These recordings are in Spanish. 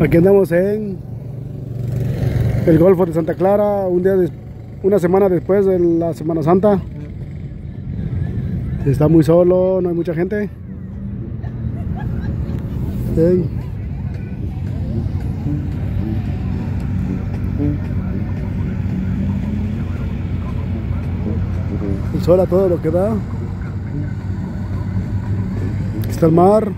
Aquí andamos en el Golfo de Santa Clara, un día una semana después de la Semana Santa. Está muy solo, no hay mucha gente. El sol a todo lo que da. Está el mar.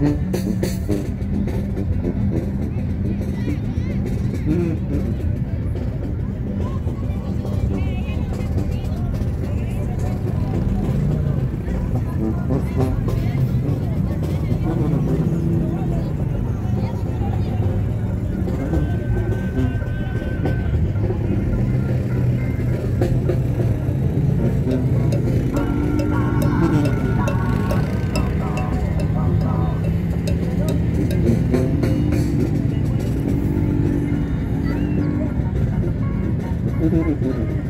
Mm-hmm. Mm-hmm.